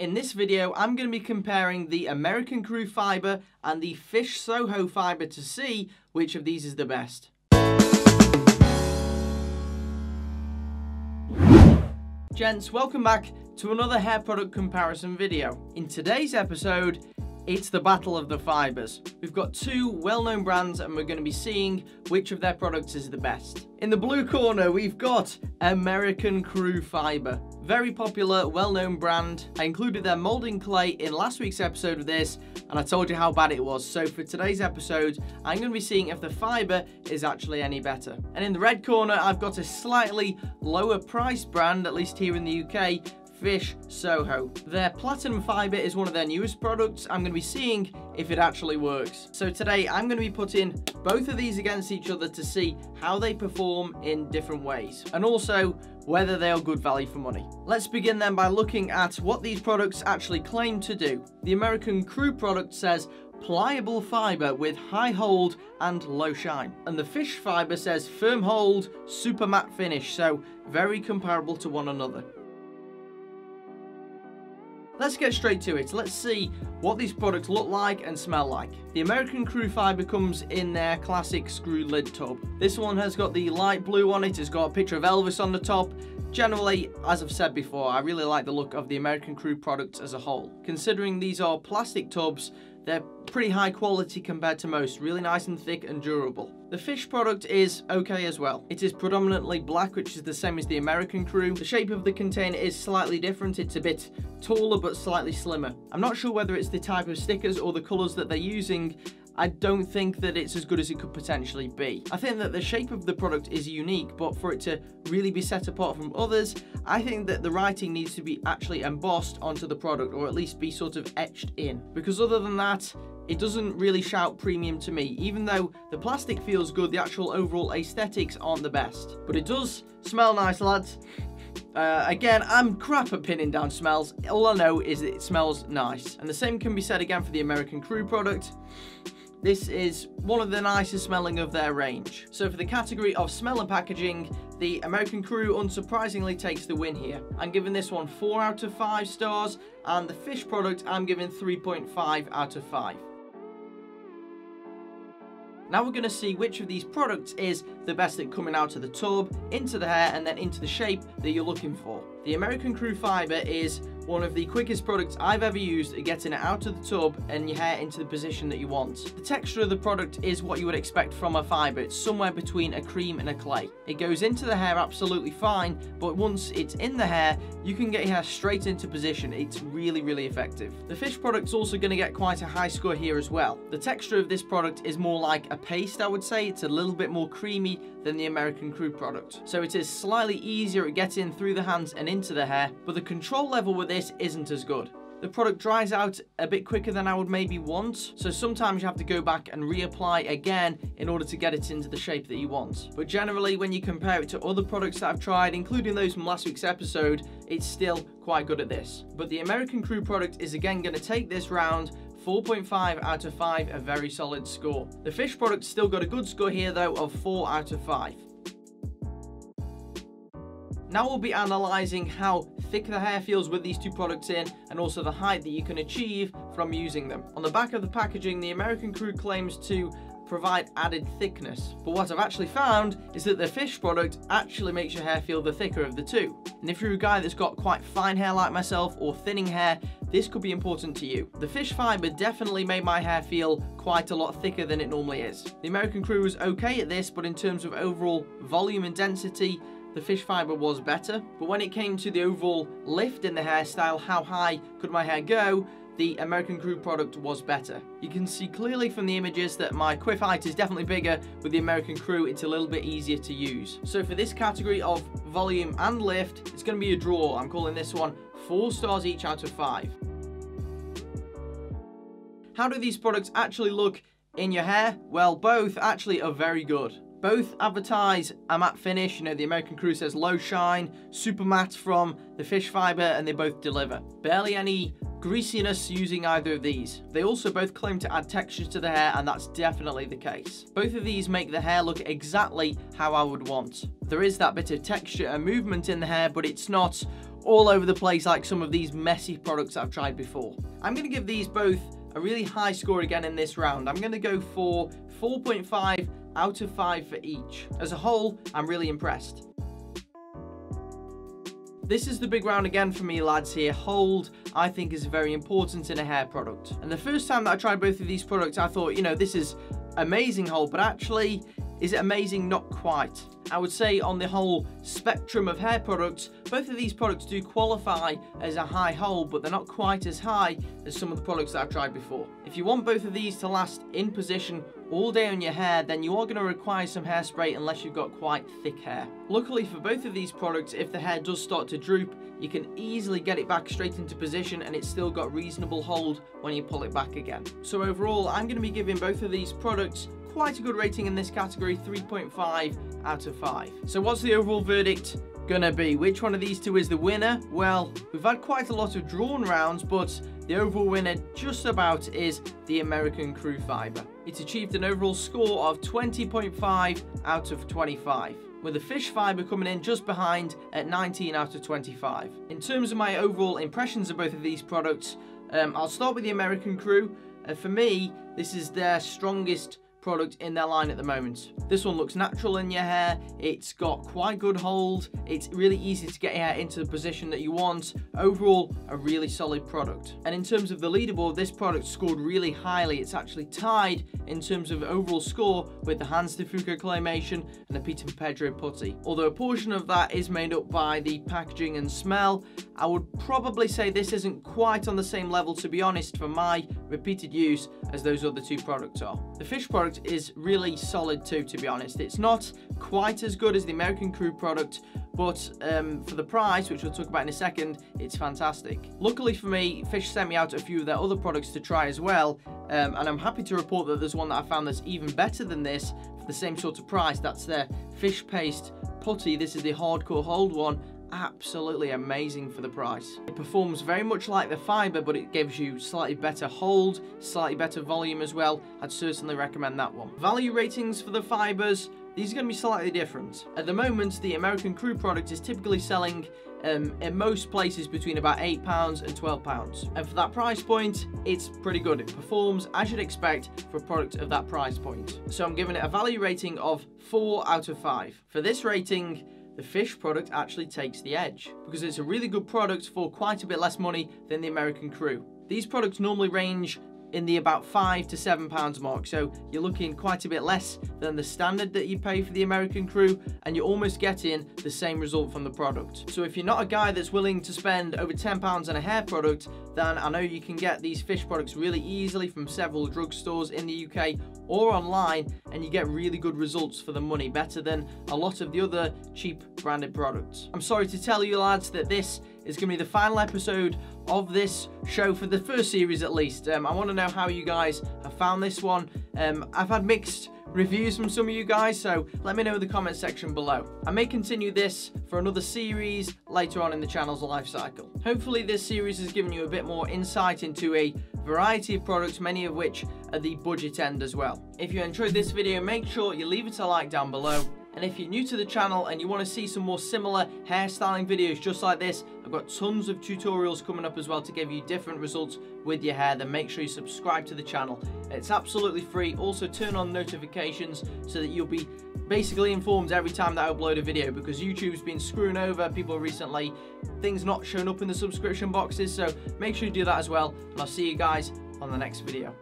In this video, I'm going to be comparing the American Crew Fiber and the Fish Soho Fiber to see which of these is the best. Gents, welcome back to another hair product comparison video. In today's episode, it's the battle of the fibers. We've got two well-known brands and we're going to be seeing which of their products is the best. In the blue corner, we've got American Crew Fiber. Very popular, well-known brand. I included their molding clay in last week's episode of this and I told you how bad it was. So for today's episode, I'm going to be seeing if the fiber is actually any better. And in the red corner, I've got a slightly lower price brand, at least here in the UK, Fish Soho. Their Platinum Fiber is one of their newest products. I'm going to be seeing if it actually works. So today I'm going to be putting both of these against each other to see how they perform in different ways. And also whether they are good value for money. Let's begin then by looking at what these products actually claim to do. The American Crew product says pliable fibre with high hold and low shine. And the fish fibre says firm hold, super matte finish, so very comparable to one another let's get straight to it. Let's see what these products look like and smell like. The American Crew Fiber comes in their classic screw lid tub. This one has got the light blue on it, it's got a picture of Elvis on the top. Generally, as I've said before, I really like the look of the American Crew products as a whole. Considering these are plastic tubs, they're pretty high quality compared to most, really nice and thick and durable. The fish product is okay as well. It is predominantly black, which is the same as the American crew. The shape of the container is slightly different. It's a bit taller but slightly slimmer. I'm not sure whether it's the type of stickers or the colours that they're using, I don't think that it's as good as it could potentially be. I think that the shape of the product is unique, but for it to really be set apart from others, I think that the writing needs to be actually embossed onto the product, or at least be sort of etched in. Because other than that, it doesn't really shout premium to me, even though the plastic feels good, the actual overall aesthetics aren't the best. But it does smell nice, lads. Uh, again, I'm crap at pinning down smells. All I know is it smells nice. And the same can be said again for the American Crew product. This is one of the nicest smelling of their range. So for the category of smell and packaging, the American Crew unsurprisingly takes the win here. I'm giving this one 4 out of 5 stars, and the fish product I'm giving 3.5 out of 5. Now we're going to see which of these products is the best at coming out of the tub, into the hair, and then into the shape that you're looking for. The American Crew Fiber is one of the quickest products I've ever used at getting it out of the tub and your hair into the position that you want. The texture of the product is what you would expect from a fibre. It's somewhere between a cream and a clay. It goes into the hair absolutely fine, but once it's in the hair, you can get your hair straight into position. It's really, really effective. The fish product's also going to get quite a high score here as well. The texture of this product is more like a paste, I would say. It's a little bit more creamy than the American Crew product. So it is slightly easier at getting through the hands and into the hair, but the control level with this isn't as good. The product dries out a bit quicker than I would maybe want, so sometimes you have to go back and reapply again in order to get it into the shape that you want. But generally, when you compare it to other products that I've tried, including those from last week's episode, it's still quite good at this. But the American Crew product is again going to take this round 4.5 out of 5, a very solid score. The fish product still got a good score here though of 4 out of 5. Now we'll be analysing how thick the hair feels with these two products in and also the height that you can achieve from using them. On the back of the packaging, the American Crew claims to provide added thickness. But what I've actually found is that the fish product actually makes your hair feel the thicker of the two. And if you're a guy that's got quite fine hair like myself or thinning hair, this could be important to you. The fish fibre definitely made my hair feel quite a lot thicker than it normally is. The American Crew was okay at this, but in terms of overall volume and density, the fish fibre was better. But when it came to the overall lift in the hairstyle, how high could my hair go, the American Crew product was better. You can see clearly from the images that my quiff height is definitely bigger. With the American Crew, it's a little bit easier to use. So for this category of volume and lift, it's going to be a draw. I'm calling this one 4 stars each out of 5. How do these products actually look in your hair? Well, both actually are very good. Both advertise a matte finish, you know, the American Crew says low shine, super matte from the fish fibre, and they both deliver. Barely any greasiness using either of these. They also both claim to add textures to the hair, and that's definitely the case. Both of these make the hair look exactly how I would want. There is that bit of texture and movement in the hair, but it's not all over the place like some of these messy products I've tried before. I'm going to give these both a really high score again in this round. I'm going to go for 4.5 out of 5 for each. As a whole, I'm really impressed. This is the big round again for me lads here. Hold, I think is very important in a hair product. And the first time that I tried both of these products, I thought, you know, this is amazing hold, but actually is it amazing? Not quite. I would say on the whole spectrum of hair products, both of these products do qualify as a high hold, but they're not quite as high as some of the products that I've tried before. If you want both of these to last in position all day on your hair, then you are going to require some hairspray unless you've got quite thick hair. Luckily for both of these products, if the hair does start to droop, you can easily get it back straight into position and it's still got reasonable hold when you pull it back again. So overall, I'm going to be giving both of these products quite a good rating in this category, 3.5 out of 5. So what's the overall verdict gonna be? Which one of these two is the winner? Well, we've had quite a lot of drawn rounds, but the overall winner just about is the American Crew Fiber. It's achieved an overall score of 20.5 out of 25 with the fish fibre coming in just behind at 19 out of 25. In terms of my overall impressions of both of these products, um, I'll start with the American Crew. Uh, for me, this is their strongest product in their line at the moment. This one looks natural in your hair, it's got quite good hold, it's really easy to get your hair into the position that you want. Overall, a really solid product. And in terms of the leaderboard, this product scored really highly. It's actually tied in terms of overall score with the Hanz de Fuko Claymation and the Pete & Pedro Putty. Although a portion of that is made up by the packaging and smell, I would probably say this isn't quite on the same level, to be honest, for my repeated use as those other two products are. The fish product product is really solid too, to be honest. It's not quite as good as the American Crew product, but um, for the price, which we'll talk about in a second, it's fantastic. Luckily for me, Fish sent me out a few of their other products to try as well, um, and I'm happy to report that there's one that I found that's even better than this for the same sort of price. That's their Fish Paste Putty. This is the hardcore hold one, absolutely amazing for the price. It performs very much like the fibre, but it gives you slightly better hold, slightly better volume as well. I'd certainly recommend that one. Value ratings for the fibres, these are going to be slightly different. At the moment, the American Crew product is typically selling um, in most places between about £8 and £12. And for that price point, it's pretty good. It performs as you'd expect for a product of that price point. So I'm giving it a value rating of 4 out of 5. For this rating, the fish product actually takes the edge because it's a really good product for quite a bit less money than the American Crew. These products normally range in the about five to seven pounds mark. So you're looking quite a bit less than the standard that you pay for the American crew and you're almost getting the same result from the product. So if you're not a guy that's willing to spend over 10 pounds on a hair product then I know you can get these fish products really easily from several drugstores in the UK or online and you get really good results for the money better than a lot of the other cheap branded products. I'm sorry to tell you lads that this is going to be the final episode of this show for the first series at least. Um, I want to know how you guys have found this one. Um, I've had mixed reviews from some of you guys, so let me know in the comment section below. I may continue this for another series later on in the channel's life cycle. Hopefully this series has given you a bit more insight into a variety of products, many of which are the budget end as well. If you enjoyed this video, make sure you leave it a like down below and if you're new to the channel and you want to see some more similar hairstyling videos just like this, I've got tons of tutorials coming up as well to give you different results with your hair. Then make sure you subscribe to the channel. It's absolutely free. Also turn on notifications so that you'll be basically informed every time that I upload a video because YouTube's been screwing over people recently. Things not showing up in the subscription boxes. So make sure you do that as well. And I'll see you guys on the next video.